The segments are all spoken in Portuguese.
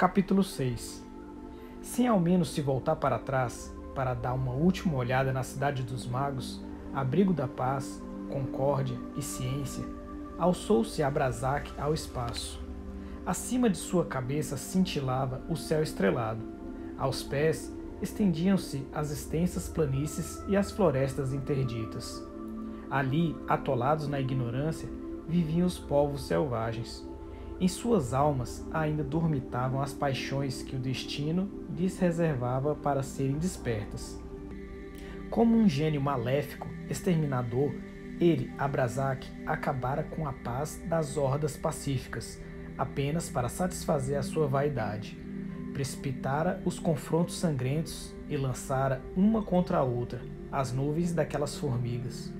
Capítulo 6 Sem ao menos se voltar para trás, para dar uma última olhada na cidade dos magos, abrigo da paz, concórdia e ciência, alçou-se Abrazac ao espaço. Acima de sua cabeça cintilava o céu estrelado. Aos pés estendiam-se as extensas planícies e as florestas interditas. Ali, atolados na ignorância, viviam os povos selvagens. Em suas almas ainda dormitavam as paixões que o destino lhes reservava para serem despertas. Como um gênio maléfico, exterminador, ele, Abrazac, acabara com a paz das hordas pacíficas, apenas para satisfazer a sua vaidade. Precipitara os confrontos sangrentos e lançara uma contra a outra as nuvens daquelas formigas.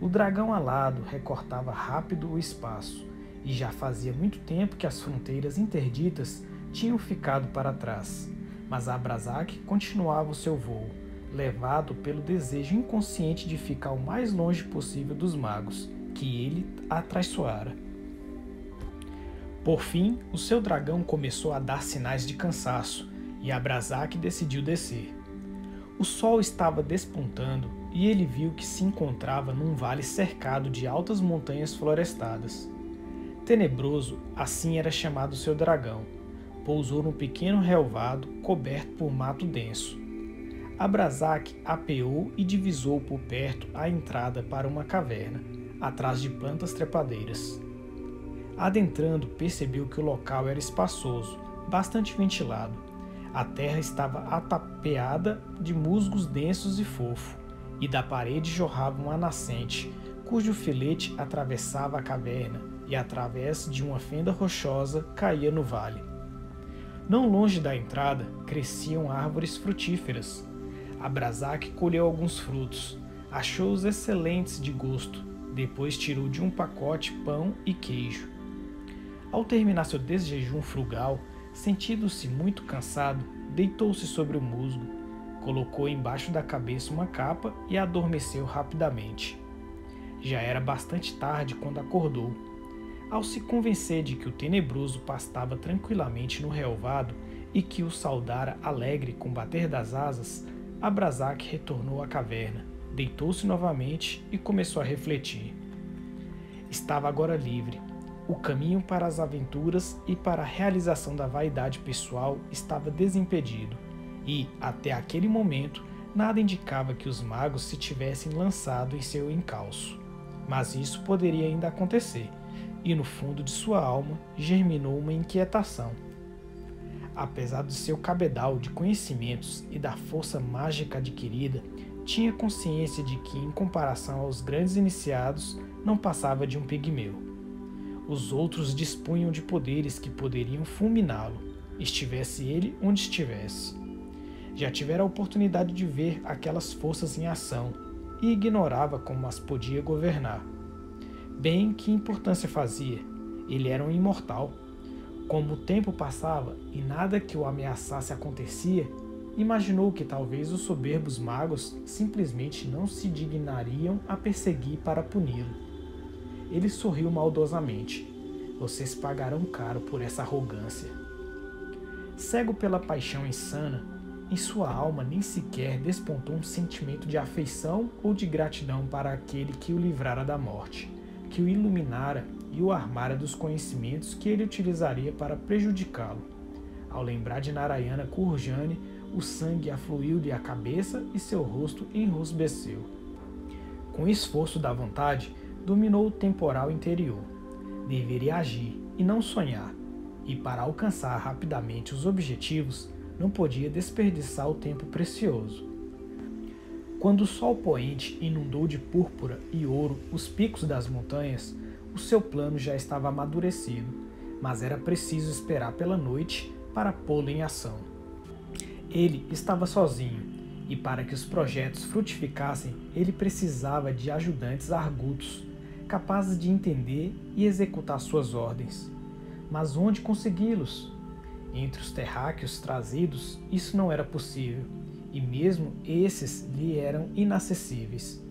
O dragão alado recortava rápido o espaço, e já fazia muito tempo que as fronteiras interditas tinham ficado para trás. Mas Abrazac continuava o seu voo, levado pelo desejo inconsciente de ficar o mais longe possível dos magos, que ele atraiçoara. Por fim, o seu dragão começou a dar sinais de cansaço e Abrazac decidiu descer. O sol estava despontando e ele viu que se encontrava num vale cercado de altas montanhas florestadas. Tenebroso, assim era chamado seu dragão, pousou num pequeno relvado coberto por mato denso. Abrazac apeou e divisou por perto a entrada para uma caverna, atrás de plantas trepadeiras. Adentrando, percebeu que o local era espaçoso, bastante ventilado. A terra estava atapeada de musgos densos e fofo e da parede jorrava uma nascente, cujo filete atravessava a caverna e, através de uma fenda rochosa, caía no vale. Não longe da entrada cresciam árvores frutíferas. Abrazac colheu alguns frutos, achou-os excelentes de gosto, depois tirou de um pacote pão e queijo. Ao terminar seu desjejum frugal, sentindo-se muito cansado, deitou-se sobre o musgo Colocou embaixo da cabeça uma capa e adormeceu rapidamente. Já era bastante tarde quando acordou. Ao se convencer de que o tenebroso pastava tranquilamente no relvado e que o saudara alegre com bater das asas, Abrazac retornou à caverna, deitou-se novamente e começou a refletir. Estava agora livre. O caminho para as aventuras e para a realização da vaidade pessoal estava desimpedido e, até aquele momento, nada indicava que os magos se tivessem lançado em seu encalço. Mas isso poderia ainda acontecer, e no fundo de sua alma germinou uma inquietação. Apesar do seu cabedal de conhecimentos e da força mágica adquirida, tinha consciência de que, em comparação aos grandes iniciados, não passava de um pigmeu. Os outros dispunham de poderes que poderiam fulminá-lo, estivesse ele onde estivesse já tivera a oportunidade de ver aquelas forças em ação e ignorava como as podia governar. Bem, que importância fazia? Ele era um imortal. Como o tempo passava e nada que o ameaçasse acontecia, imaginou que talvez os soberbos magos simplesmente não se dignariam a perseguir para puni-lo. Ele sorriu maldosamente. Vocês pagarão caro por essa arrogância. Cego pela paixão insana, em sua alma nem sequer despontou um sentimento de afeição ou de gratidão para aquele que o livrara da morte, que o iluminara e o armara dos conhecimentos que ele utilizaria para prejudicá-lo. Ao lembrar de Narayana Kurjani, o sangue afluiu-lhe à cabeça e seu rosto enrosbeceu. Com esforço da vontade, dominou o temporal interior. Deveria agir e não sonhar, e para alcançar rapidamente os objetivos, não podia desperdiçar o tempo precioso. Quando o sol poente inundou de púrpura e ouro os picos das montanhas, o seu plano já estava amadurecido, mas era preciso esperar pela noite para pô-lo em ação. Ele estava sozinho, e para que os projetos frutificassem, ele precisava de ajudantes argutos, capazes de entender e executar suas ordens. Mas onde consegui-los? Entre os terráqueos trazidos, isso não era possível, e mesmo esses lhe eram inacessíveis.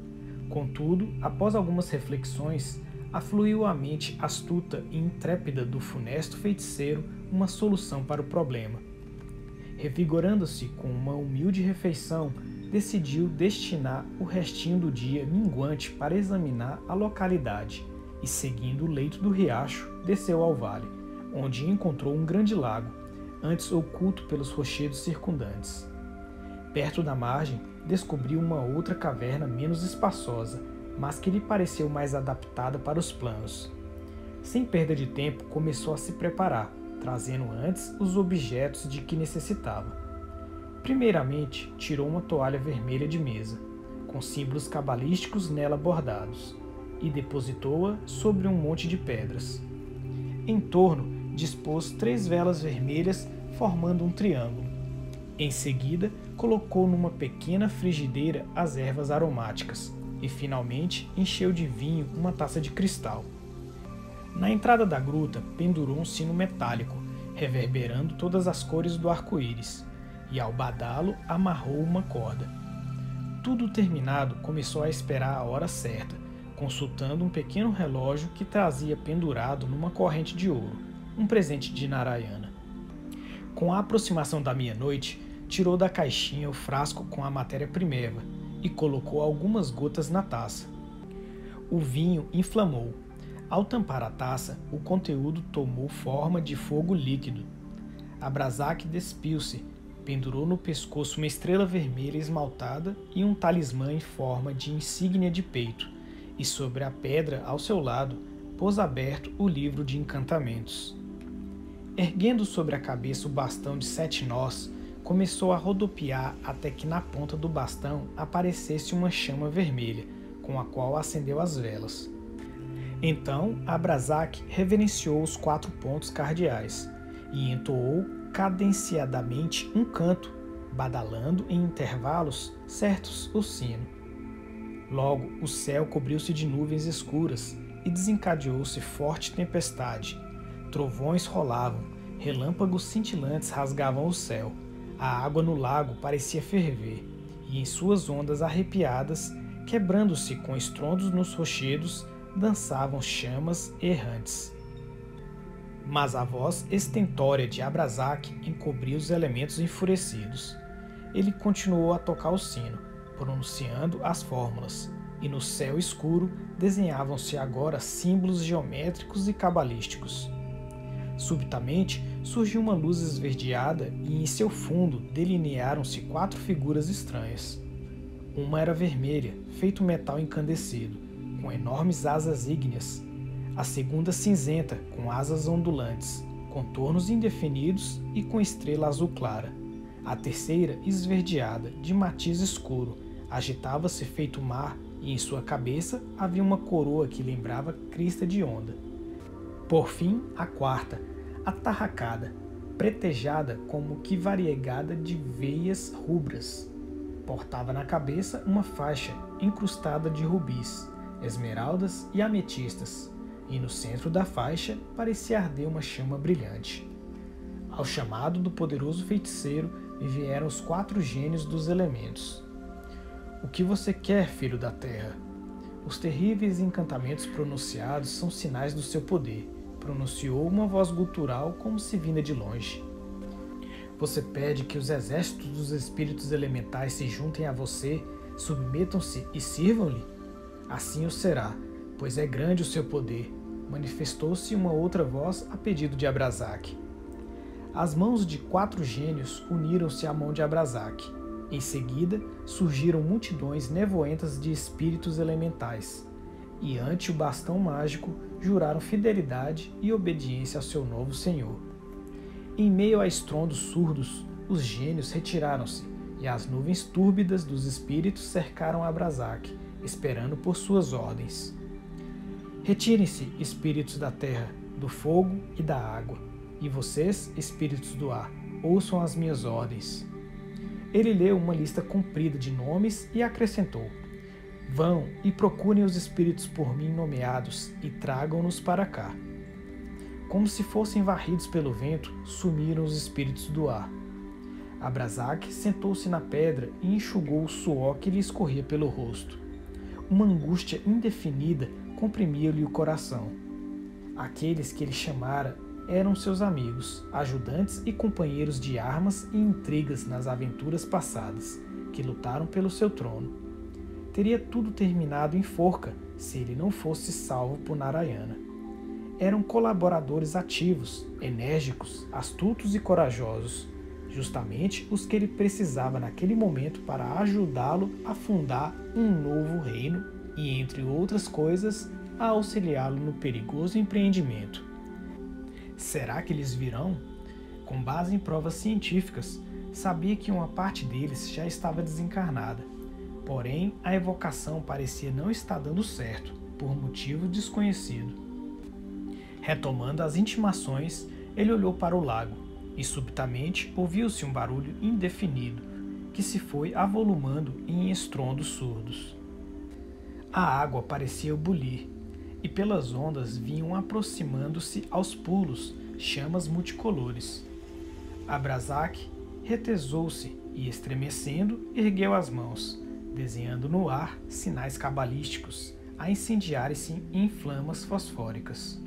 Contudo, após algumas reflexões, afluiu à mente astuta e intrépida do funesto feiticeiro uma solução para o problema. Revigorando-se com uma humilde refeição, decidiu destinar o restinho do dia minguante para examinar a localidade e, seguindo o leito do riacho, desceu ao vale, onde encontrou um grande lago, antes oculto pelos rochedos circundantes. Perto da margem, descobriu uma outra caverna menos espaçosa, mas que lhe pareceu mais adaptada para os planos. Sem perda de tempo, começou a se preparar, trazendo antes os objetos de que necessitava. Primeiramente, tirou uma toalha vermelha de mesa, com símbolos cabalísticos nela bordados, e depositou-a sobre um monte de pedras. Em torno, dispôs três velas vermelhas formando um triângulo. Em seguida, colocou numa pequena frigideira as ervas aromáticas e finalmente encheu de vinho uma taça de cristal. Na entrada da gruta pendurou um sino metálico, reverberando todas as cores do arco-íris, e ao badalo amarrou uma corda. Tudo terminado, começou a esperar a hora certa, consultando um pequeno relógio que trazia pendurado numa corrente de ouro, um presente de Narayana. Com a aproximação da meia-noite, tirou da caixinha o frasco com a matéria primeva e colocou algumas gotas na taça. O vinho inflamou. Ao tampar a taça, o conteúdo tomou forma de fogo líquido. Abrasaque despiu-se, pendurou no pescoço uma estrela vermelha esmaltada e um talismã em forma de insígnia de peito, e sobre a pedra ao seu lado pôs aberto o livro de encantamentos. Erguendo sobre a cabeça o bastão de sete nós, começou a rodopiar até que na ponta do bastão aparecesse uma chama vermelha, com a qual acendeu as velas. Então, Abrasac reverenciou os quatro pontos cardeais e entoou cadenciadamente um canto, badalando em intervalos certos o sino. Logo, o céu cobriu-se de nuvens escuras e desencadeou-se forte tempestade. Trovões rolavam, relâmpagos cintilantes rasgavam o céu a água no lago parecia ferver, e em suas ondas arrepiadas, quebrando-se com estrondos nos rochedos, dançavam chamas errantes. Mas a voz estentória de Abrasac encobria os elementos enfurecidos. Ele continuou a tocar o sino, pronunciando as fórmulas, e no céu escuro desenhavam-se agora símbolos geométricos e cabalísticos. Subitamente surgiu uma luz esverdeada e em seu fundo delinearam-se quatro figuras estranhas. Uma era vermelha, feito metal encandecido, com enormes asas ígneas. A segunda cinzenta, com asas ondulantes, contornos indefinidos e com estrela azul clara. A terceira, esverdeada, de matiz escuro, agitava-se feito mar e em sua cabeça havia uma coroa que lembrava crista de onda. Por fim, a quarta, atarracada, pretejada como que variegada de veias rubras. Portava na cabeça uma faixa incrustada de rubis, esmeraldas e ametistas, e no centro da faixa parecia arder uma chama brilhante. Ao chamado do poderoso feiticeiro vieram os quatro gênios dos elementos. O que você quer, filho da terra? Os terríveis encantamentos pronunciados são sinais do seu poder, pronunciou uma voz gutural como se vinda de longe. Você pede que os exércitos dos espíritos elementais se juntem a você, submetam-se e sirvam-lhe? Assim o será, pois é grande o seu poder. Manifestou-se uma outra voz a pedido de Abrasac. As mãos de quatro gênios uniram-se à mão de Abrasac. Em seguida, surgiram multidões nevoentas de espíritos elementais, e ante o bastão mágico juraram fidelidade e obediência ao seu novo senhor. Em meio a estrondos surdos, os gênios retiraram-se, e as nuvens túrbidas dos espíritos cercaram Abrasac, esperando por suas ordens. Retirem-se, espíritos da terra, do fogo e da água, e vocês, espíritos do ar, ouçam as minhas ordens. Ele leu uma lista comprida de nomes e acrescentou: Vão e procurem os espíritos por mim nomeados e tragam-nos para cá. Como se fossem varridos pelo vento, sumiram os espíritos do ar. Abrasac sentou-se na pedra e enxugou o suor que lhe escorria pelo rosto. Uma angústia indefinida comprimia-lhe o coração. Aqueles que ele chamara eram seus amigos, ajudantes e companheiros de armas e intrigas nas aventuras passadas, que lutaram pelo seu trono. Teria tudo terminado em forca se ele não fosse salvo por Narayana. Eram colaboradores ativos, enérgicos, astutos e corajosos, justamente os que ele precisava naquele momento para ajudá-lo a fundar um novo reino e, entre outras coisas, a auxiliá-lo no perigoso empreendimento. Será que eles virão? Com base em provas científicas, sabia que uma parte deles já estava desencarnada. Porém, a evocação parecia não estar dando certo, por motivo desconhecido. Retomando as intimações, ele olhou para o lago e subitamente ouviu-se um barulho indefinido que se foi avolumando em estrondos surdos. A água parecia bulir e pelas ondas vinham aproximando-se aos pulos chamas multicolores. Abrazac retesou-se e, estremecendo, ergueu as mãos, desenhando no ar sinais cabalísticos a incendiarem-se em flamas fosfóricas.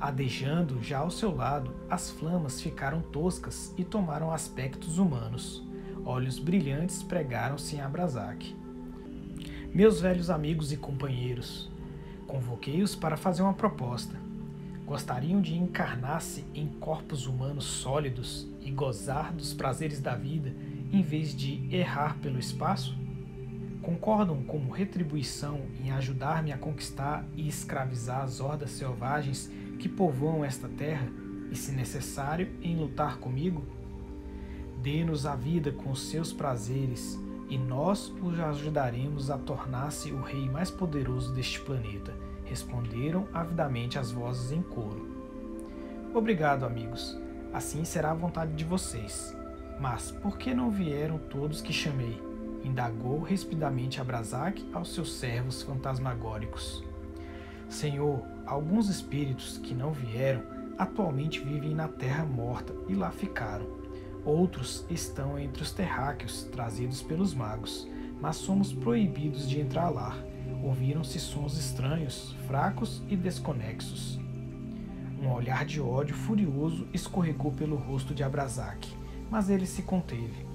Adejando já ao seu lado, as flamas ficaram toscas e tomaram aspectos humanos. Olhos brilhantes pregaram-se em Abrazac. Meus velhos amigos e companheiros, convoquei-os para fazer uma proposta. Gostariam de encarnar-se em corpos humanos sólidos e gozar dos prazeres da vida em vez de errar pelo espaço? Concordam como retribuição em ajudar-me a conquistar e escravizar as hordas selvagens que povoam esta terra e, se necessário, em lutar comigo? Dê-nos a vida com os seus prazeres e nós os ajudaremos a tornar-se o rei mais poderoso deste planeta, responderam avidamente as vozes em coro. Obrigado, amigos. Assim será a vontade de vocês. Mas por que não vieram todos que chamei? Indagou rispidamente Abrazac aos seus servos fantasmagóricos. Senhor, alguns espíritos que não vieram atualmente vivem na terra morta e lá ficaram. Outros estão entre os terráqueos trazidos pelos magos, mas somos proibidos de entrar lá. Ouviram-se sons estranhos, fracos e desconexos. Um olhar de ódio furioso escorregou pelo rosto de Abrazac, mas ele se conteve.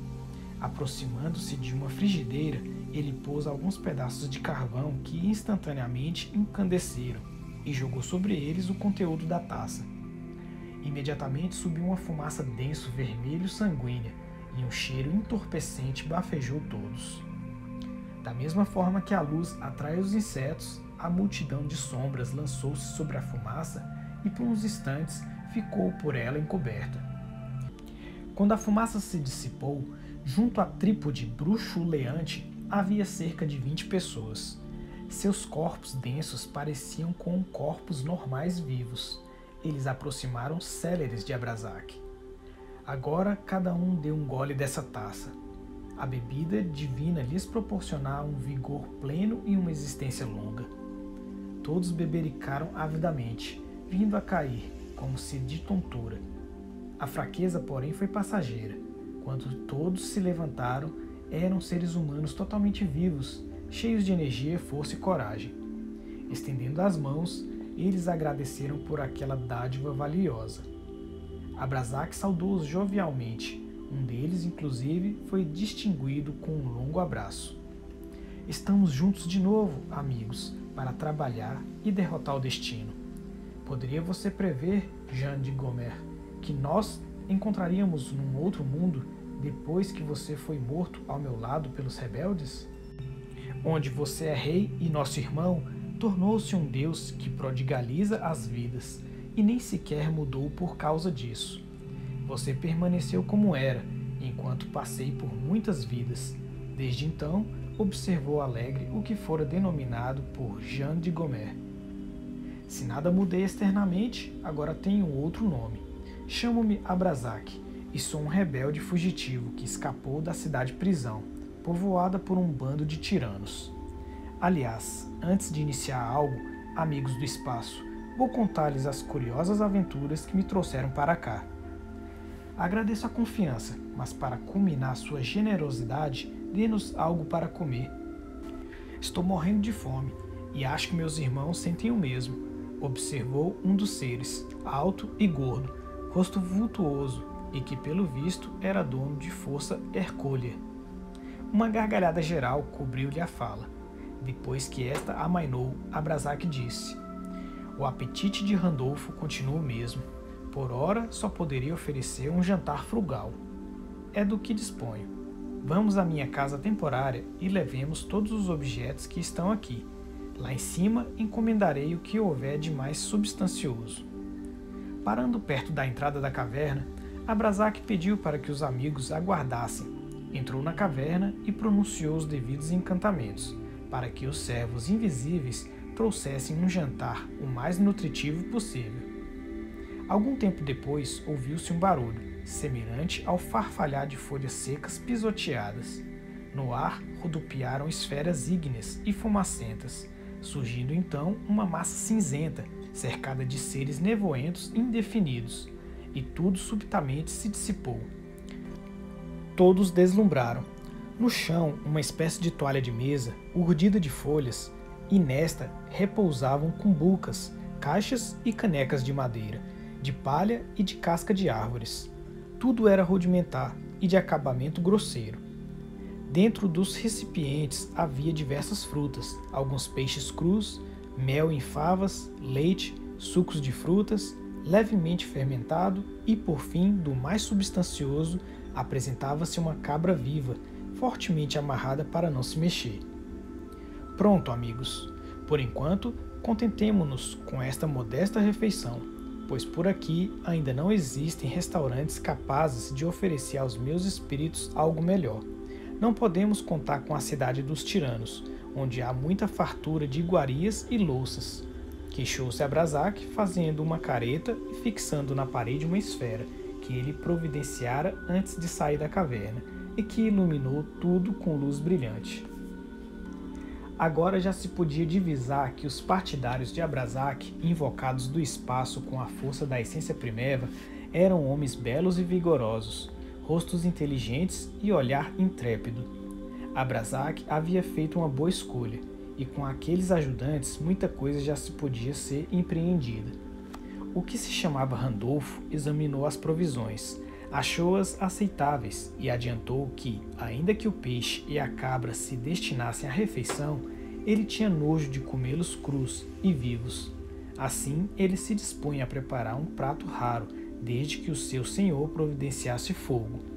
Aproximando-se de uma frigideira, ele pôs alguns pedaços de carvão que instantaneamente incandesceram e jogou sobre eles o conteúdo da taça. Imediatamente subiu uma fumaça denso vermelho sanguínea e um cheiro entorpecente bafejou todos. Da mesma forma que a luz atrai os insetos, a multidão de sombras lançou-se sobre a fumaça e por uns instantes ficou por ela encoberta. Quando a fumaça se dissipou, junto à trípode bruxuleante havia cerca de 20 pessoas. Seus corpos densos pareciam com corpos normais vivos. Eles aproximaram céleres de Abrazac. Agora cada um deu um gole dessa taça. A bebida divina lhes proporcionava um vigor pleno e uma existência longa. Todos bebericaram avidamente, vindo a cair, como se de tontura. A fraqueza, porém, foi passageira. Quando todos se levantaram, eram seres humanos totalmente vivos, cheios de energia, força e coragem. Estendendo as mãos, eles agradeceram por aquela dádiva valiosa. Abrazac saudou-os jovialmente. Um deles, inclusive, foi distinguido com um longo abraço. Estamos juntos de novo, amigos, para trabalhar e derrotar o destino. Poderia você prever, Jean de Gomer, que nós encontraríamos num outro mundo depois que você foi morto ao meu lado pelos rebeldes? onde você é rei e nosso irmão, tornou-se um Deus que prodigaliza as vidas e nem sequer mudou por causa disso. Você permaneceu como era, enquanto passei por muitas vidas. Desde então, observou alegre o que fora denominado por Jean de Gomer. Se nada mudei externamente, agora tenho outro nome. Chamo-me Abrazac e sou um rebelde fugitivo que escapou da cidade-prisão povoada por um bando de tiranos. Aliás, antes de iniciar algo, amigos do espaço, vou contar-lhes as curiosas aventuras que me trouxeram para cá. Agradeço a confiança, mas para culminar sua generosidade, dê-nos algo para comer. Estou morrendo de fome E acho que meus irmãos sentem o mesmo, observou um dos seres, alto e gordo, rosto vultuoso e que, pelo visto, era dono de força hercúlea. Uma gargalhada geral cobriu-lhe a fala. Depois que esta amainou, Abrazak disse: O apetite de Randolfo continua o mesmo. Por ora, só poderia oferecer um jantar frugal. É do que disponho. Vamos à minha casa temporária e levemos todos os objetos que estão aqui. Lá em cima, encomendarei o que houver de mais substancioso. Parando perto da entrada da caverna, Abrazak pediu para que os amigos aguardassem. Entrou na caverna e pronunciou os devidos encantamentos para que os servos invisíveis trouxessem um jantar o mais nutritivo possível. Algum tempo depois, ouviu-se um barulho, semelhante ao farfalhar de folhas secas pisoteadas. No ar rodopiaram esferas ígneas e fumacentas, surgindo então uma massa cinzenta, cercada de seres nevoentos indefinidos, e tudo subitamente se dissipou. Todos deslumbraram, no chão, uma espécie de toalha de mesa, urdida de folhas, e nesta repousavam cumbucas, caixas e canecas de madeira, de palha e de casca de árvores. Tudo era rudimentar e de acabamento grosseiro. Dentro dos recipientes havia diversas frutas, alguns peixes crus, mel em favas, leite, sucos de frutas, levemente fermentado e, por fim, do mais substancioso, apresentava-se uma cabra viva fortemente amarrada para não se mexer. Pronto, amigos. Por enquanto, contentemo-nos com esta modesta refeição, pois por aqui ainda não existem restaurantes capazes de oferecer aos meus espíritos algo melhor. Não podemos contar com a cidade dos tiranos, onde há muita fartura de iguarias e louças. Queixou-se Abrazak, fazendo uma careta e fixando na parede uma esfera que ele providenciara antes de sair da caverna e que iluminou tudo com luz brilhante. Agora já se podia divisar que os partidários de Abrasac, invocados do espaço com a força da essência primeva, eram homens belos e vigorosos, rostos inteligentes e olhar intrépido. Abrasac havia feito uma boa escolha, e com aqueles ajudantes muita coisa já se podia ser empreendida. O que se chamava Randolfo examinou as provisões, achou-as aceitáveis e adiantou que, ainda que o peixe e a cabra se destinassem à refeição, ele tinha nojo de comê-los crus e vivos. Assim, ele se dispunha a preparar um prato raro, desde que o seu senhor providenciasse fogo.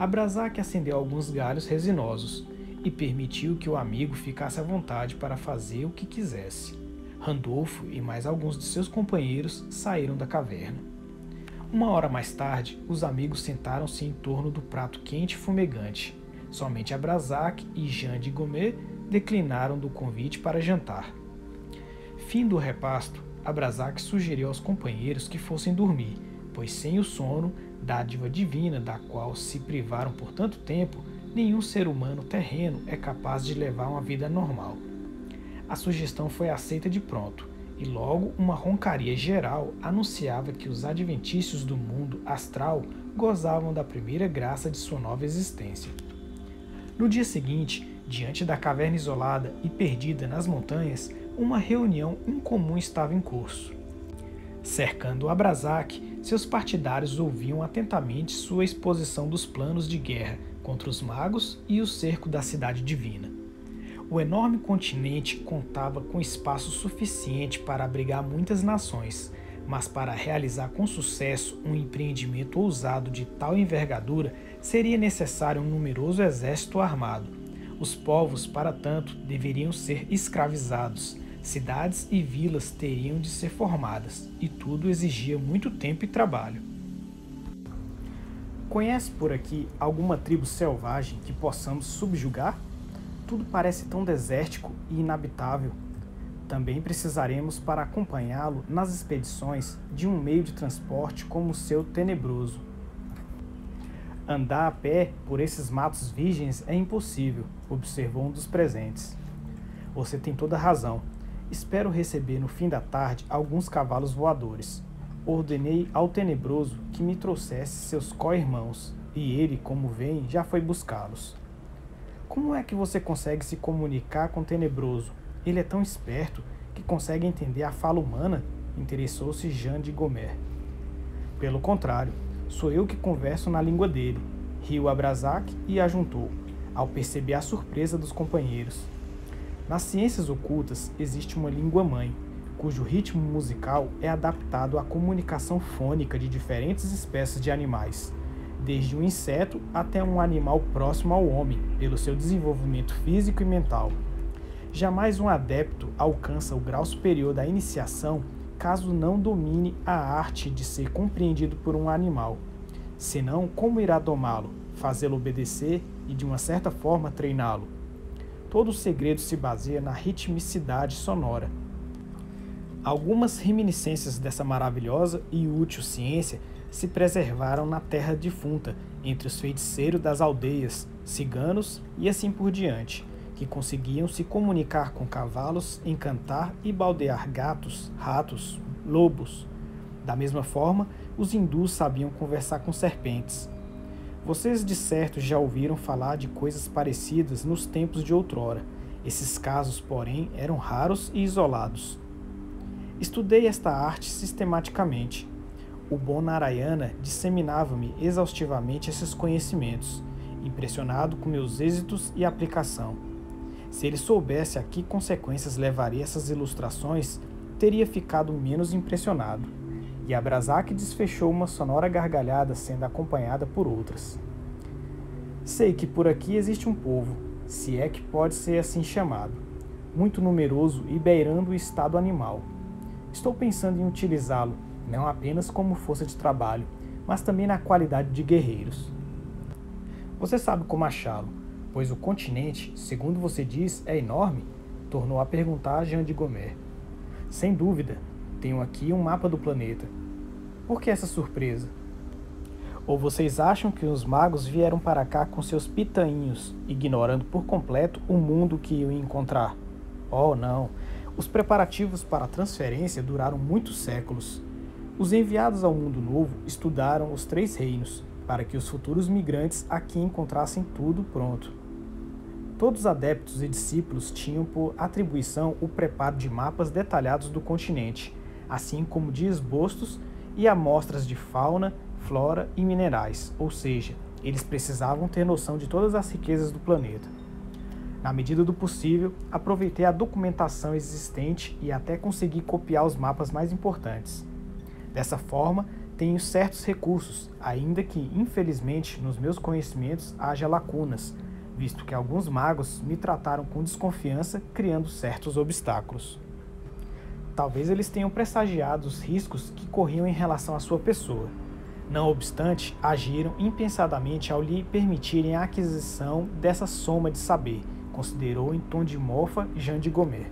Abrazac acendeu alguns galhos resinosos e permitiu que o amigo ficasse à vontade para fazer o que quisesse. Randolfo e mais alguns de seus companheiros saíram da caverna. Uma hora mais tarde, os amigos sentaram-se em torno do prato quente e fumegante. Somente Abrazac e Jean de Gomet declinaram do convite para jantar. Fim do repasto, Abrazac sugeriu aos companheiros que fossem dormir, pois sem o sono, dádiva divina da qual se privaram por tanto tempo, nenhum ser humano terreno é capaz de levar uma vida normal. A sugestão foi aceita de pronto e logo uma roncaria geral anunciava que os adventícios do mundo astral gozavam da primeira graça de sua nova existência. No dia seguinte, diante da caverna isolada e perdida nas montanhas, uma reunião incomum estava em curso. Cercando Abrazac, seus partidários ouviam atentamente sua exposição dos planos de guerra contra os magos e o cerco da cidade divina. O enorme continente contava com espaço suficiente para abrigar muitas nações, mas para realizar com sucesso um empreendimento ousado de tal envergadura seria necessário um numeroso exército armado. Os povos, para tanto, deveriam ser escravizados, cidades e vilas teriam de ser formadas, e tudo exigia muito tempo e trabalho. Conhece por aqui alguma tribo selvagem que possamos subjugar? tudo parece tão desértico e inabitável. Também precisaremos para acompanhá-lo nas expedições de um meio de transporte como o seu tenebroso. Andar a pé por esses matos virgens é impossível, observou um dos presentes. Você tem toda razão. Espero receber no fim da tarde alguns cavalos voadores. Ordenei ao tenebroso que me trouxesse seus co-irmãos, e ele, como vem, já foi buscá-los. Como é que você consegue se comunicar com o tenebroso? ele é tão esperto que consegue entender a fala humana? Interessou-se Jean de Gomer. Pelo contrário, sou eu que converso na língua dele. Riu Abrazac e ajuntou, ao perceber a surpresa dos companheiros. Nas ciências ocultas existe uma língua-mãe, cujo ritmo musical é adaptado à comunicação fônica de diferentes espécies de animais, desde um inseto até um animal próximo ao homem, pelo seu desenvolvimento físico e mental. Jamais um adepto alcança o grau superior da iniciação caso não domine a arte de ser compreendido por um animal. Senão, como irá domá-lo, fazê-lo obedecer e, de uma certa forma, treiná-lo? Todo o segredo se baseia na ritmicidade sonora Algumas reminiscências dessa maravilhosa e útil ciência se preservaram na terra defunta, entre os feiticeiros das aldeias, ciganos e assim por diante, que conseguiam se comunicar com cavalos, encantar e baldear gatos, ratos, lobos. Da mesma forma, os hindus sabiam conversar com serpentes. Vocês de certo já ouviram falar de coisas parecidas nos tempos de outrora. Esses casos, porém, eram raros e isolados. Estudei esta arte sistematicamente. O bom Narayana disseminava-me exaustivamente esses conhecimentos, impressionado com meus êxitos e aplicação. Se ele soubesse a que consequências levaria essas ilustrações, teria ficado menos impressionado. E Abrazak desfechou uma sonora gargalhada, sendo acompanhada por outras. Sei que por aqui existe um povo, se é que pode ser assim chamado, muito numeroso e beirando o estado animal Estou pensando em utilizá-lo não apenas como força de trabalho, mas também na qualidade de guerreiros. Você sabe como achá-lo, pois o continente, segundo você diz, é enorme? Tornou a perguntar Jean de Gomer. Sem dúvida, tenho aqui um mapa do planeta. Por que essa surpresa? Ou vocês acham que os magos vieram para cá com seus pitainhos, ignorando por completo o mundo que iam encontrar? Oh, não, os preparativos para a transferência duraram muitos séculos. Os enviados ao Mundo Novo estudaram os três reinos, para que os futuros migrantes aqui encontrassem tudo pronto. Todos os adeptos e discípulos tinham por atribuição o preparo de mapas detalhados do continente, assim como de esbostos e amostras de fauna, flora e minerais, ou seja, eles precisavam ter noção de todas as riquezas do planeta. Na medida do possível, aproveitei a documentação existente e até consegui copiar os mapas mais importantes. Dessa forma, tenho certos recursos, ainda que, infelizmente, nos meus conhecimentos haja lacunas, visto que alguns magos me trataram com desconfiança, criando certos obstáculos. Talvez eles tenham pressagiado os riscos que corriam em relação à sua pessoa. Não obstante, agiram impensadamente ao lhe permitirem a aquisição dessa soma de saber considerou em tom de mofa Jean de Gomer.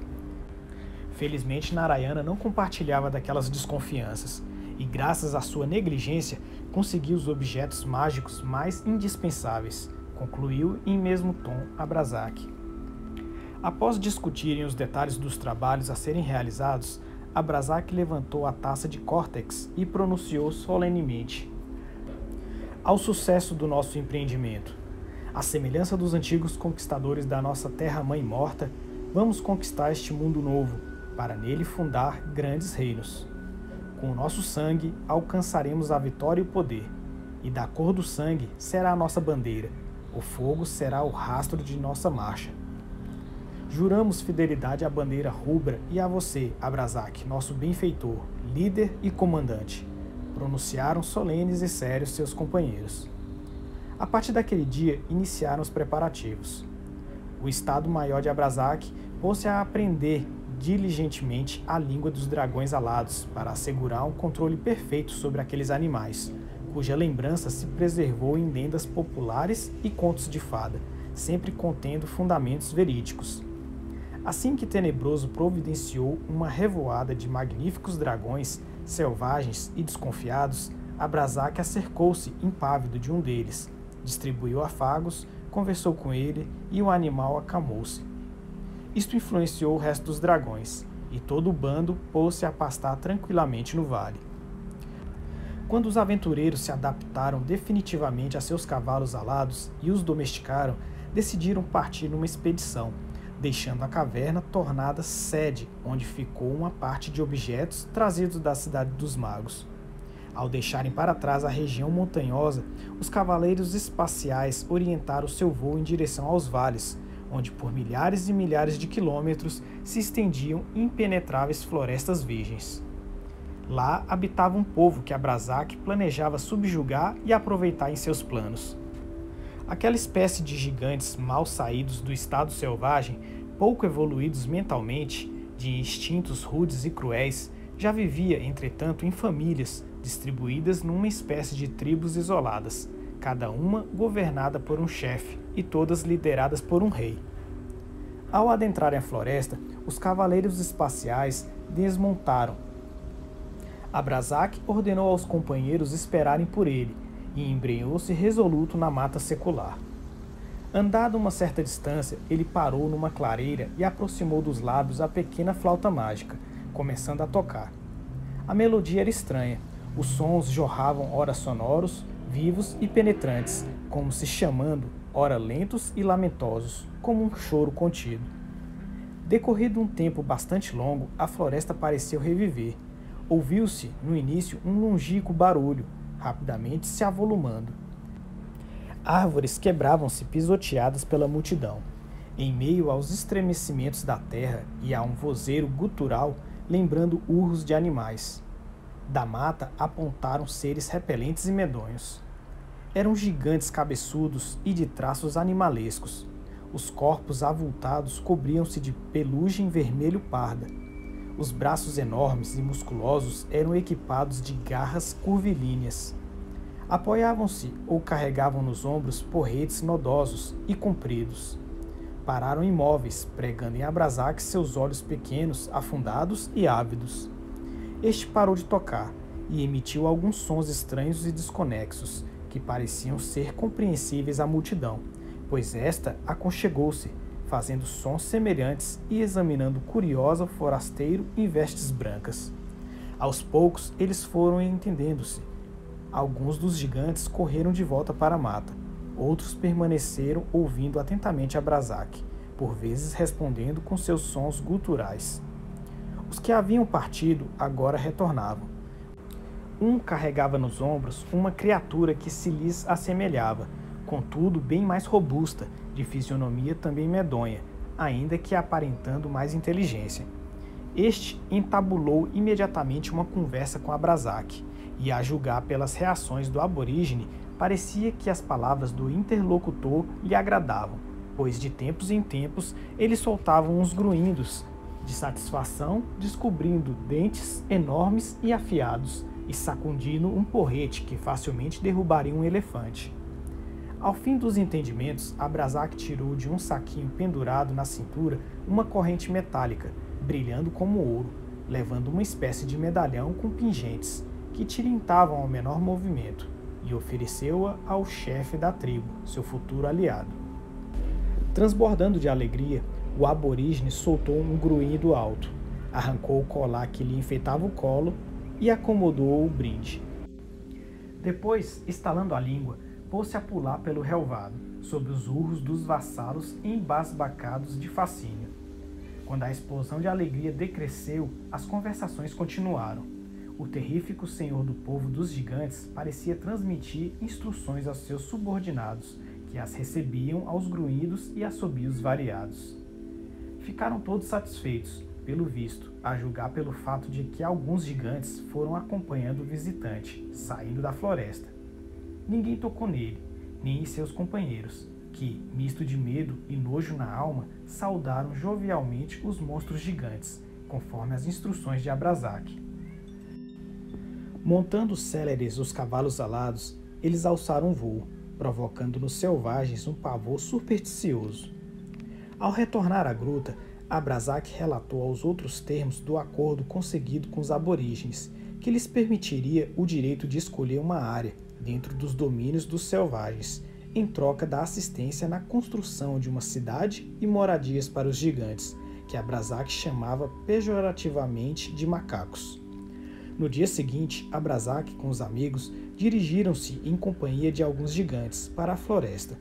Felizmente, Narayana não compartilhava daquelas desconfianças e, graças à sua negligência, conseguiu os objetos mágicos mais indispensáveis, concluiu em mesmo tom Abrazak. Após discutirem os detalhes dos trabalhos a serem realizados, Abrazak levantou a taça de córtex e pronunciou solenemente: Ao sucesso do nosso empreendimento, à semelhança dos antigos conquistadores da nossa terra-mãe morta, vamos conquistar este mundo novo, para nele fundar grandes reinos. Com o nosso sangue alcançaremos a vitória e o poder, e da cor do sangue será a nossa bandeira, o fogo será o rastro de nossa marcha. Juramos fidelidade à bandeira rubra e a você, Abrazak, nosso benfeitor, líder e comandante, pronunciaram solenes e sérios seus companheiros. A partir daquele dia, iniciaram os preparativos. O Estado-Maior de Abrazak pôs-se a aprender diligentemente a língua dos dragões alados para assegurar um controle perfeito sobre aqueles animais, cuja lembrança se preservou em lendas populares e contos de fada, sempre contendo fundamentos verídicos. Assim que Tenebroso providenciou uma revoada de magníficos dragões, selvagens e desconfiados, Abrazak acercou-se impávido de um deles, distribuiu afagos, conversou com ele e o animal acalmou-se. Isto influenciou o resto dos dragões, e todo o bando pôs-se a pastar tranquilamente no vale. Quando os aventureiros se adaptaram definitivamente a seus cavalos alados e os domesticaram, decidiram partir numa expedição, deixando a caverna tornada sede onde ficou uma parte de objetos trazidos da cidade dos magos. Ao deixarem para trás a região montanhosa, os cavaleiros espaciais orientaram seu voo em direção aos vales, onde por milhares e milhares de quilômetros se estendiam impenetráveis florestas virgens. Lá habitava um povo que Abrazac planejava subjugar e aproveitar em seus planos. Aquela espécie de gigantes mal saídos do estado selvagem, pouco evoluídos mentalmente, de instintos rudes e cruéis, já vivia, entretanto, em famílias, distribuídas numa espécie de tribos isoladas, cada uma governada por um chefe e todas lideradas por um rei. Ao adentrarem a floresta, os cavaleiros espaciais desmontaram. Abrazac ordenou aos companheiros esperarem por ele e embrenhou-se resoluto na mata secular. Andado uma certa distância, ele parou numa clareira e aproximou dos lábios a pequena flauta mágica, começando a tocar. A melodia era estranha. Os sons jorravam ora sonoros, vivos e penetrantes, como se chamando, ora lentos e lamentosos, como um choro contido. Decorrido um tempo bastante longo, a floresta pareceu reviver. Ouviu-se, no início, um longínquo barulho, rapidamente se avolumando. Árvores quebravam-se pisoteadas pela multidão. Em meio aos estremecimentos da terra e a um vozeiro gutural, lembrando urros de animais. Da mata apontaram seres repelentes e medonhos. Eram gigantes cabeçudos e de traços animalescos. Os corpos avultados cobriam-se de pelugem vermelho parda os braços enormes e musculosos eram equipados de garras curvilíneas. Apoiavam-se ou carregavam nos ombros porretes nodosos e compridos. Pararam imóveis, pregando em Abrazac seus olhos pequenos, afundados e ávidos. Este parou de tocar e emitiu alguns sons estranhos e desconexos, que pareciam ser compreensíveis à multidão, pois esta aconchegou-se, fazendo sons semelhantes e examinando curiosa o forasteiro em vestes brancas. Aos poucos eles foram entendendo-se. Alguns dos gigantes correram de volta para a mata, outros permaneceram ouvindo atentamente a Brazac, por vezes respondendo com seus sons guturais. Os que haviam partido agora retornavam. Um carregava nos ombros uma criatura que se lhes assemelhava, contudo bem mais robusta de fisionomia também medonha, ainda que aparentando mais inteligência. Este entabulou imediatamente uma conversa com Abrazac, e a julgar pelas reações do aborígene, parecia que as palavras do interlocutor lhe agradavam, pois de tempos em tempos ele soltava uns gruindos de satisfação, descobrindo dentes enormes e afiados e sacudindo um porrete que facilmente derrubaria um elefante. Ao fim dos entendimentos, Abrazac tirou de um saquinho pendurado na cintura uma corrente metálica, brilhando como ouro, levando uma espécie de medalhão com pingentes, que tilintavam ao menor movimento, e ofereceu-a ao chefe da tribo, seu futuro aliado. Transbordando de alegria, o aborígene soltou um gruído alto, arrancou o colar que lhe enfeitava o colo e acomodou o brinde. Depois, estalando a língua, pôs-se a pular pelo relvado, sob os urros dos vassalos embasbacados de fascínio. Quando a explosão de alegria decresceu, as conversações continuaram. O terrífico senhor do povo dos gigantes parecia transmitir instruções aos seus subordinados, que as recebiam aos grunhidos e assobios variados. Ficaram todos satisfeitos, pelo visto, a julgar pelo fato de que alguns gigantes foram acompanhando o visitante, saindo da floresta Ninguém tocou nele, nem em seus companheiros, que, misto de medo e nojo na alma, saudaram jovialmente os monstros gigantes, conforme as instruções de Abrazac. Montando céleres os cavalos alados, eles alçaram voo, provocando nos selvagens um pavor supersticioso. Ao retornar à gruta, Abrazac relatou aos outros termos do acordo conseguido com os aborígenes, que lhes permitiria o direito de escolher uma área dentro dos domínios dos selvagens, em troca da assistência na construção de uma cidade e moradias para os gigantes, que Abrazac chamava pejorativamente de macacos. No dia seguinte, Abrazac com os amigos dirigiram-se em companhia de alguns gigantes para a floresta.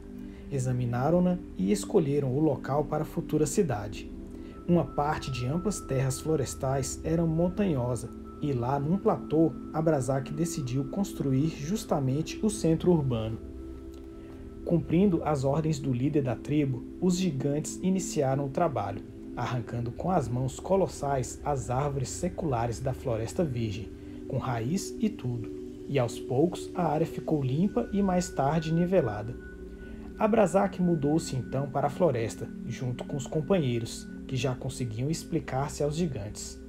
examinaram-na e escolheram o local para a futura cidade. Uma parte de amplas terras florestais era montanhosa e lá num platô, Abrasac decidiu construir justamente o centro urbano. Cumprindo as ordens do líder da tribo, os gigantes iniciaram o trabalho, arrancando com as mãos colossais as árvores seculares da floresta virgem, com raiz e tudo, e aos poucos a área ficou limpa e mais tarde nivelada. Abrasac mudou-se então para a floresta, junto com os companheiros, que já conseguiam explicar-se aos gigantes.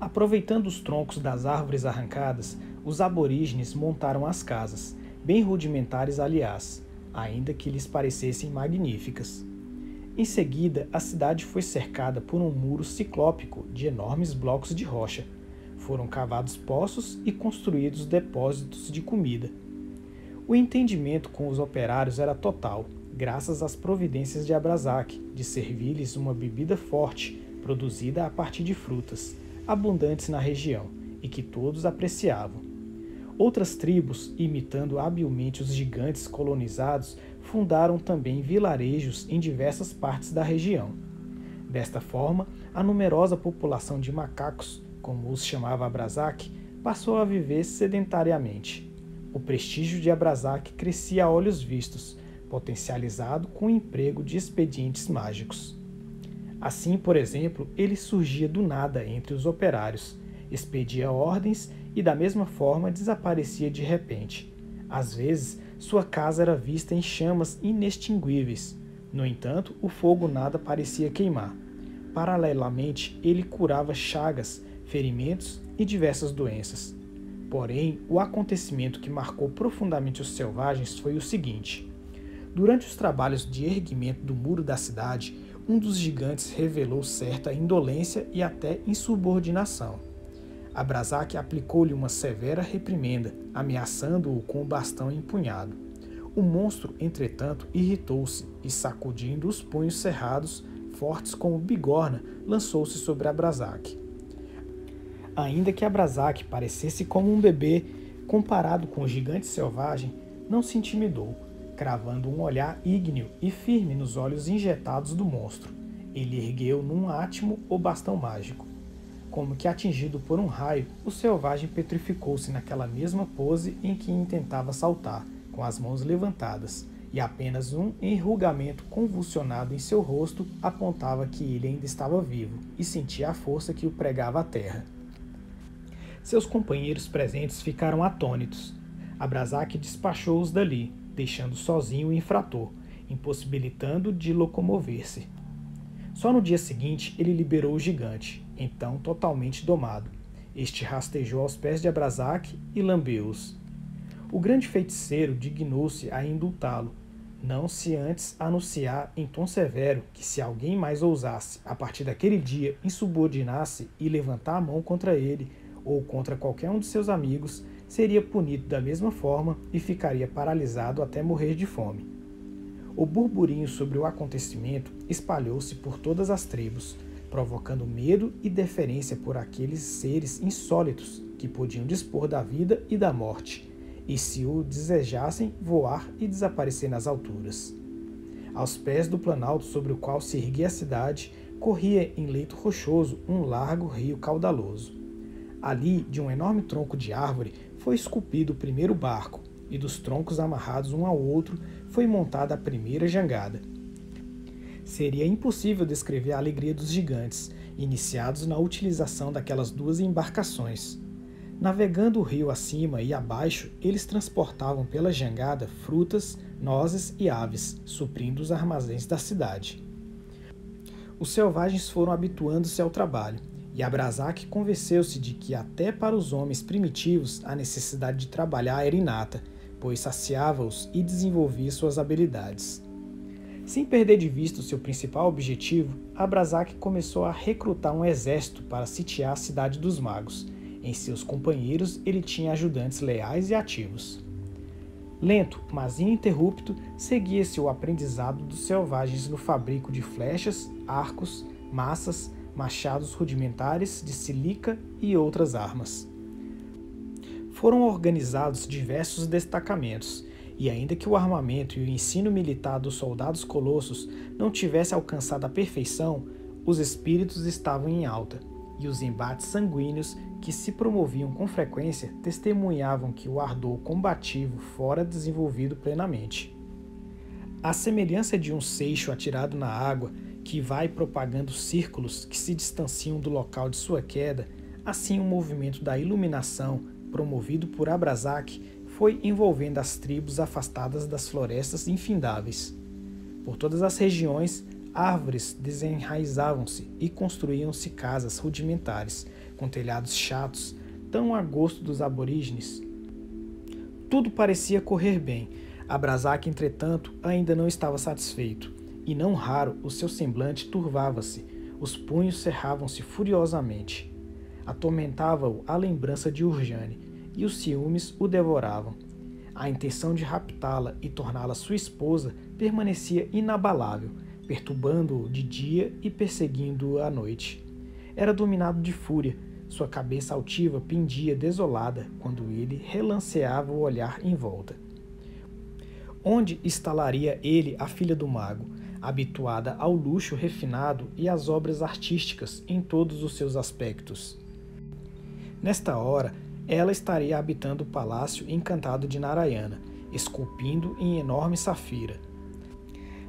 Aproveitando os troncos das árvores arrancadas, os aborígenes montaram as casas, bem rudimentares aliás, ainda que lhes parecessem magníficas. Em seguida, a cidade foi cercada por um muro ciclópico de enormes blocos de rocha. Foram cavados poços e construídos depósitos de comida. O entendimento com os operários era total, graças às providências de Abrasac, de servir-lhes uma bebida forte, produzida a partir de frutas abundantes na região e que todos apreciavam. Outras tribos, imitando habilmente os gigantes colonizados, fundaram também vilarejos em diversas partes da região. Desta forma, a numerosa população de macacos, como os chamava Abrazac, passou a viver sedentariamente. O prestígio de Abrazac crescia a olhos vistos, potencializado com o emprego de expedientes mágicos. Assim, por exemplo, ele surgia do nada entre os operários, expedia ordens e, da mesma forma, desaparecia de repente. Às vezes, sua casa era vista em chamas inextinguíveis. No entanto, o fogo nada parecia queimar. Paralelamente, ele curava chagas, ferimentos e diversas doenças. Porém, o acontecimento que marcou profundamente os selvagens foi o seguinte: durante os trabalhos de erguimento do muro da cidade, um dos gigantes revelou certa indolência e até insubordinação. Abrasac aplicou-lhe uma severa reprimenda, ameaçando-o com o bastão empunhado. O monstro, entretanto, irritou-se e, sacudindo os punhos cerrados, fortes como bigorna, lançou-se sobre Abrasac. Ainda que Abrasac parecesse como um bebê, comparado com o gigante selvagem, não se intimidou cravando um olhar ígneo e firme nos olhos injetados do monstro. Ele ergueu num átimo o bastão mágico. Como que atingido por um raio, o selvagem petrificou-se naquela mesma pose em que intentava saltar, com as mãos levantadas, e apenas um enrugamento convulsionado em seu rosto apontava que ele ainda estava vivo e sentia a força que o pregava à terra. Seus companheiros presentes ficaram atônitos. Abrasac despachou-os dali, deixando sozinho o infrator, impossibilitando de locomover-se. Só no dia seguinte ele liberou o gigante, então totalmente domado. Este rastejou aos pés de Abrasac e lambeu-os. O grande feiticeiro dignou-se a indultá-lo, não se antes anunciar em tom severo que se alguém mais ousasse, a partir daquele dia, insubordinasse e levantar a mão contra ele ou contra qualquer um de seus amigos, seria punido da mesma forma e ficaria paralisado até morrer de fome. O burburinho sobre o acontecimento espalhou-se por todas as tribos, provocando medo e deferência por aqueles seres insólitos que podiam dispor da vida e da morte, e se o desejassem, voar e desaparecer nas alturas. Aos pés do planalto sobre o qual se erguia a cidade, corria em leito rochoso um largo rio caudaloso. Ali, de um enorme tronco de árvore, foi esculpido o primeiro barco, e dos troncos amarrados um ao outro foi montada a primeira jangada. Seria impossível descrever a alegria dos gigantes, iniciados na utilização daquelas duas embarcações. Navegando o rio acima e abaixo, eles transportavam pela jangada frutas, nozes e aves, suprindo os armazéns da cidade. Os selvagens foram habituando-se ao trabalho e Abrasac convenceu-se de que até para os homens primitivos a necessidade de trabalhar era inata, pois saciava-os e desenvolvia suas habilidades. Sem perder de vista o seu principal objetivo, Abrasac começou a recrutar um exército para sitiar a cidade dos magos. Em seus companheiros, ele tinha ajudantes leais e ativos. Lento, mas ininterrupto, seguia-se o aprendizado dos selvagens no fabrico de flechas, arcos, massas, machados rudimentares de silica e outras armas. Foram organizados diversos destacamentos, E ainda que o armamento e o ensino militar dos soldados colossos não tivesse alcançado a perfeição, os espíritos estavam em alta, e os embates sanguíneos que se promoviam com frequência testemunhavam que o ardor combativo fora desenvolvido plenamente. A semelhança de um seixo atirado na água que vai propagando círculos que se distanciam do local de sua queda, assim o movimento da iluminação, promovido por Abrasac, foi envolvendo as tribos afastadas das florestas infindáveis. Por todas as regiões, árvores desenraizavam-se e construíam-se casas rudimentares, com telhados chatos, tão a gosto dos aborígenes. Tudo parecia correr bem. Abrasac, entretanto, ainda não estava satisfeito, e não raro o seu semblante turvava-se, os punhos cerravam-se furiosamente. Atormentava-o a lembrança de Urjane, e os ciúmes o devoravam. A intenção de raptá-la e torná-la sua esposa permanecia inabalável, perturbando-o de dia e perseguindo-o à noite. Era dominado de fúria, sua cabeça altiva pendia desolada quando ele relanceava o olhar em volta. Onde instalaria ele a filha do mago, habituada ao luxo refinado e às obras artísticas em todos os seus aspectos? Nesta hora, ela estaria habitando o palácio encantado de Narayana, esculpindo em enorme safira.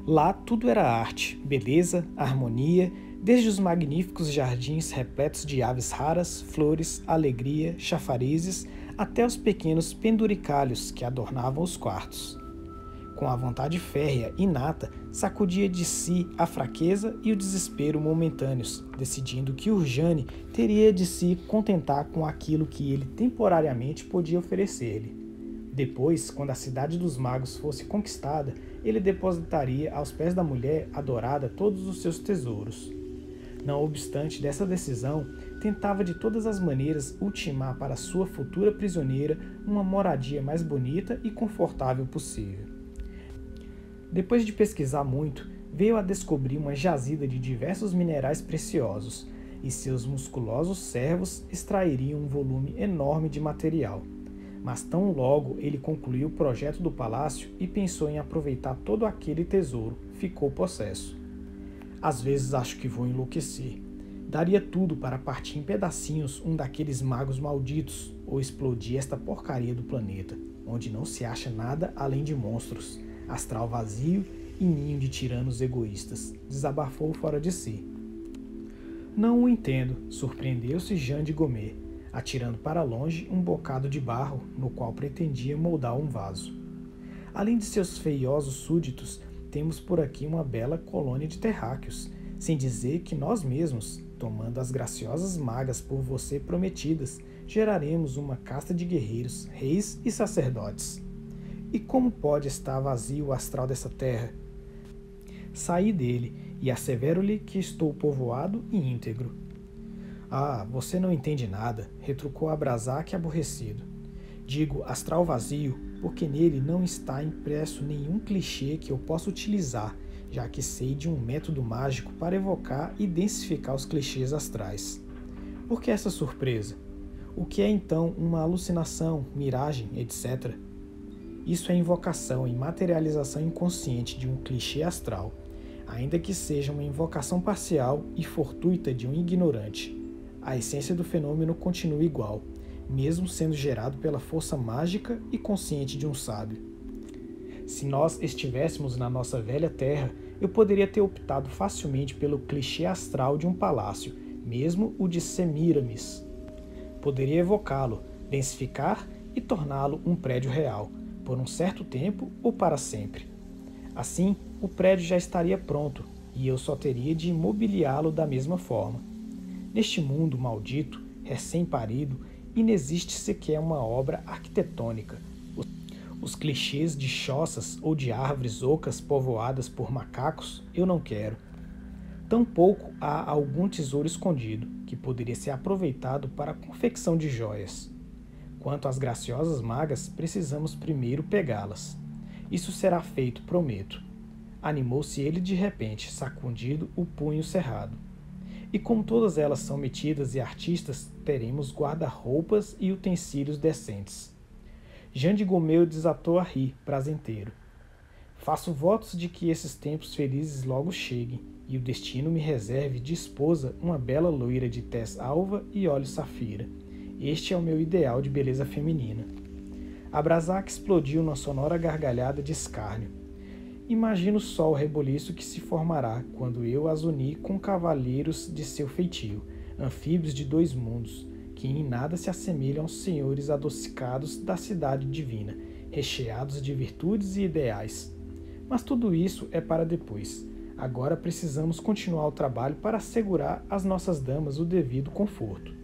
Lá tudo era arte, beleza, harmonia desde os magníficos jardins repletos de aves raras, flores, alegria, chafarizes, até os pequenos penduricalhos que adornavam os quartos. Com a vontade férrea inata, sacudia de si a fraqueza e o desespero momentâneos, decidindo que Urjane teria de se contentar com aquilo que ele temporariamente podia oferecer-lhe. Depois, quando a cidade dos magos fosse conquistada, ele depositaria aos pés da mulher adorada todos os seus tesouros. Não obstante dessa decisão, tentava de todas as maneiras ultimar para sua futura prisioneira uma moradia mais bonita e confortável possível. Depois de pesquisar muito, veio a descobrir uma jazida de diversos minerais preciosos, e seus musculosos servos extrairiam um volume enorme de material. Mas tão logo ele concluiu o projeto do palácio e pensou em aproveitar todo aquele tesouro, ficou possesso. Às vezes acho que vou enlouquecer. Daria tudo para partir em pedacinhos um daqueles magos malditos ou explodir esta porcaria do planeta, onde não se acha nada além de monstros, astral vazio e ninho de tiranos egoístas. Desabafou fora de si. Não o entendo, surpreendeu-se Jean de Gomet, atirando para longe um bocado de barro no qual pretendia moldar um vaso. Além de seus feiosos súditos, temos por aqui uma bela colônia de terráqueos, sem dizer que nós mesmos, tomando as graciosas magas por você prometidas, geraremos uma casta de guerreiros, reis e sacerdotes. E como pode estar vazio o astral dessa terra? Saí dele e assevero-lhe que estou povoado e íntegro. Ah, você não entende nada, retrucou Abrasaque aborrecido. Digo astral vazio porque nele não está impresso nenhum clichê que eu possa utilizar, já que sei de um método mágico para evocar e densificar os clichês astrais. Por que essa surpresa? O que é então uma alucinação, miragem, etc? Isso é invocação e materialização inconsciente de um clichê astral, ainda que seja uma invocação parcial e fortuita de um ignorante. A essência do fenômeno continua igual, mesmo sendo gerado pela força mágica e consciente de um sábio. Se nós estivéssemos na nossa velha terra, eu poderia ter optado facilmente pelo clichê astral de um palácio, mesmo o de Semiramis. Poderia evocá-lo, densificar e torná-lo um prédio real, por um certo tempo ou para sempre. Assim, o prédio já estaria pronto e eu só teria de imobiliá-lo da mesma forma. Neste mundo maldito, recém-parido, inexiste sequer uma obra arquitetônica. Os clichês de choças ou de árvores ocas povoadas por macacos eu não quero. Tampouco há algum tesouro escondido que poderia ser aproveitado para a confecção de joias. Quanto às graciosas magas, precisamos primeiro pegá-las. Isso será feito, prometo. Animou-se ele de repente, sacudindo o punho cerrado. E como todas elas são metidas e artistas, teremos guarda-roupas e utensílios decentes. Jean de Gomeu desatou a rir, prazenteiro. Faço votos de que esses tempos felizes logo cheguem, e o destino me reserve de esposa uma bela loira de tez alva e olhos safira. Este é o meu ideal de beleza feminina. Abrazac explodiu numa sonora gargalhada de escárnio. Imagina o sol reboliço que se formará quando eu as uni com cavaleiros de seu feitio, anfíbios de dois mundos, que em nada se assemelham aos senhores adocicados da cidade divina, recheados de virtudes e ideais. Mas tudo isso é para depois. Agora precisamos continuar o trabalho para assegurar às nossas damas o devido conforto.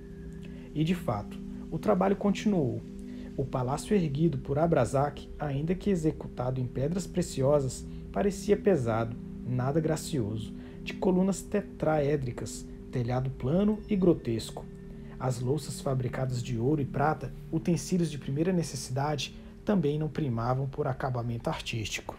E de fato, o trabalho continuou. O palácio erguido por Abrazac, ainda que executado em pedras preciosas, parecia pesado, nada gracioso, de colunas tetraédricas, telhado plano e grotesco. As louças fabricadas de ouro e prata, utensílios de primeira necessidade, também não primavam por acabamento artístico.